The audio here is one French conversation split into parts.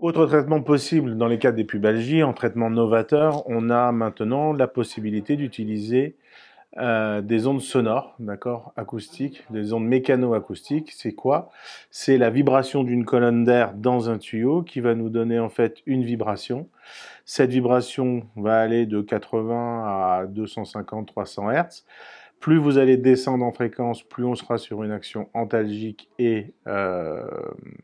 Autre traitement possible dans les cas des pubalgies, en traitement novateur, on a maintenant la possibilité d'utiliser euh, des ondes sonores, d'accord, acoustiques, des ondes mécano-acoustiques. C'est quoi? C'est la vibration d'une colonne d'air dans un tuyau qui va nous donner en fait une vibration. Cette vibration va aller de 80 à 250-300 Hz. Plus vous allez descendre en fréquence, plus on sera sur une action antalgique et euh,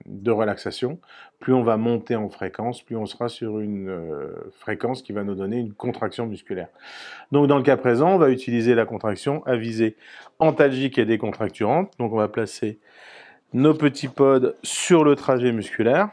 de relaxation. Plus on va monter en fréquence, plus on sera sur une euh, fréquence qui va nous donner une contraction musculaire. Donc dans le cas présent, on va utiliser la contraction à visée antalgique et décontracturante. Donc on va placer nos petits pods sur le trajet musculaire.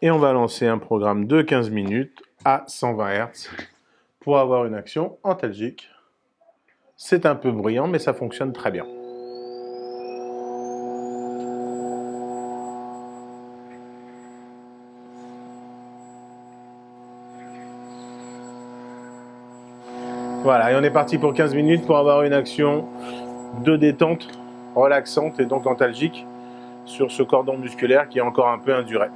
Et on va lancer un programme de 15 minutes à 120 Hz pour avoir une action antalgique. C'est un peu bruyant, mais ça fonctionne très bien. Voilà, et on est parti pour 15 minutes pour avoir une action de détente relaxante et donc antalgique sur ce cordon musculaire qui est encore un peu induré.